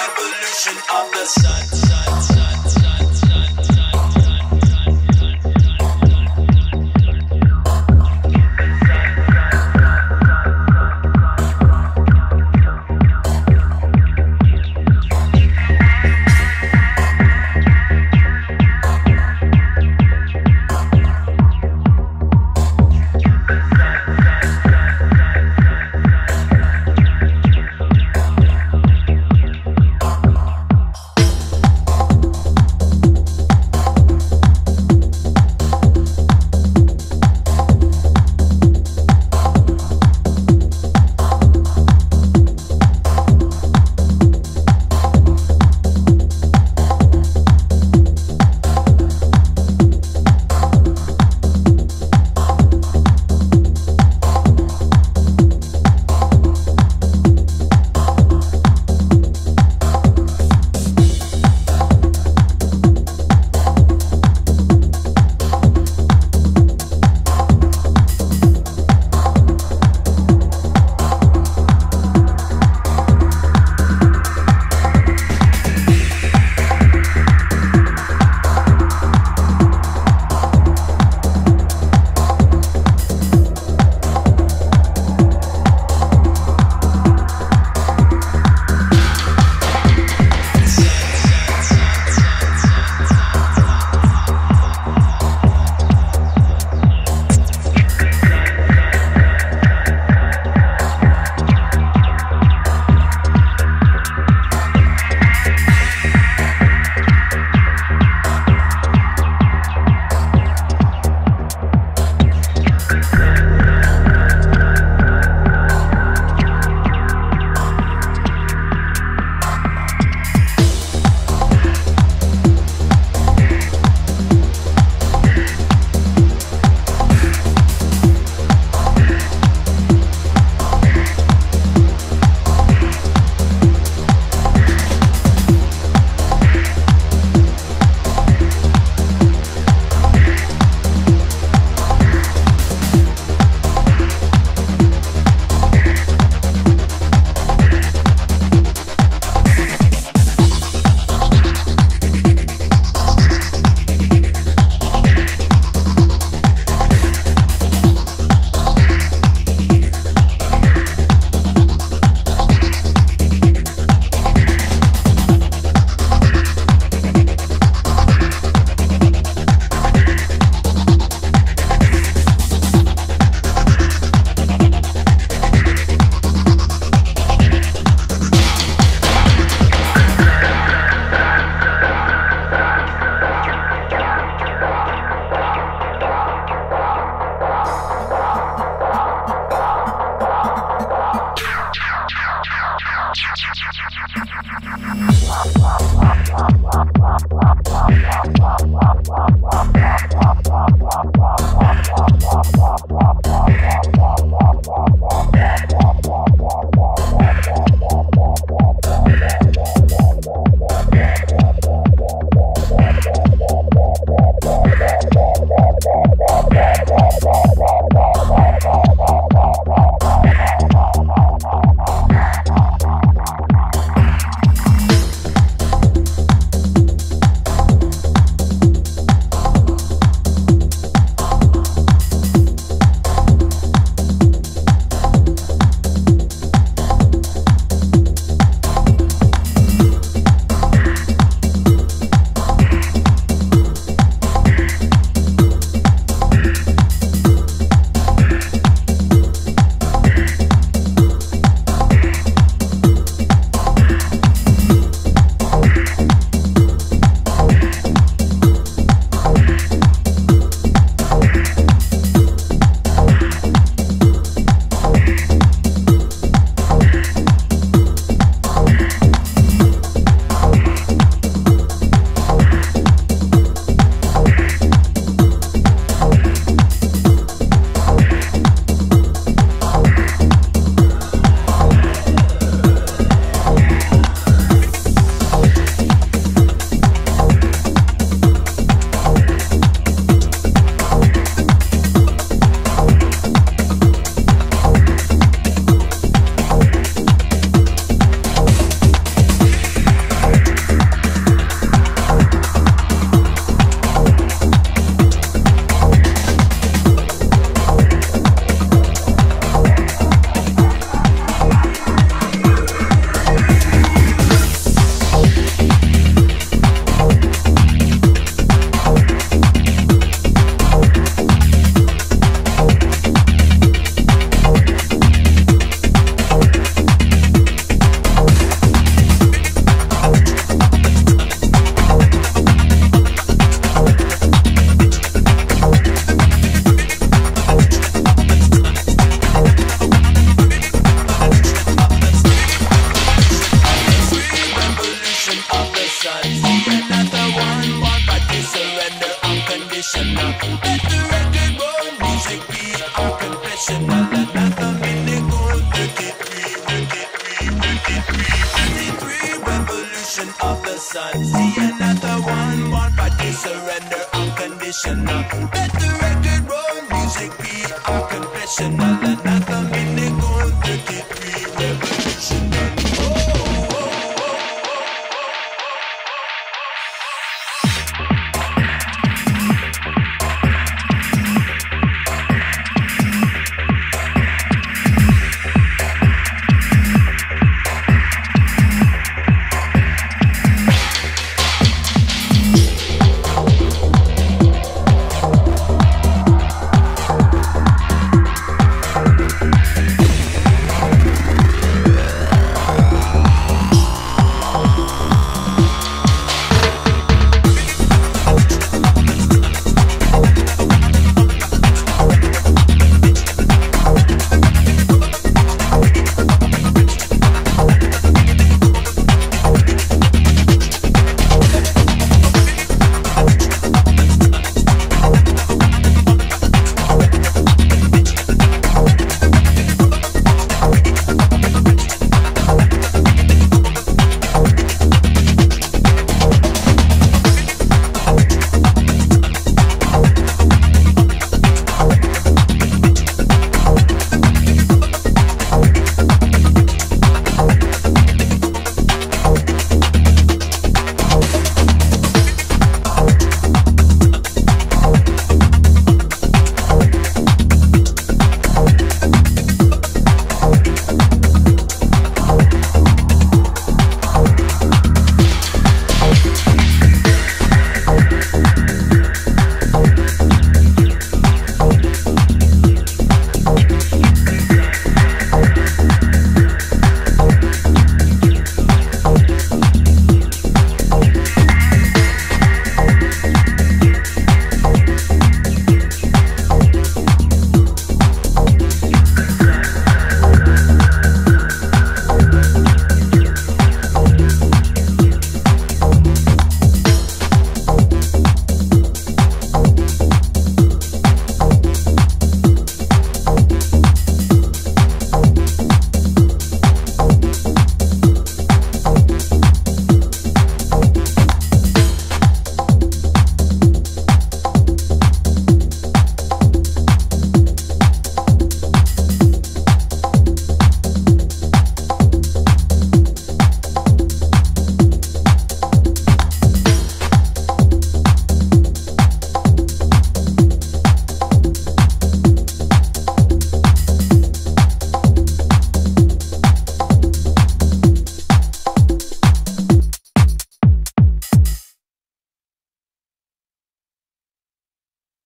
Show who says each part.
Speaker 1: revolution of the sun. 93 revolution of the sun. See another one, one party surrender unconditional. Let the record roll, music be confessional.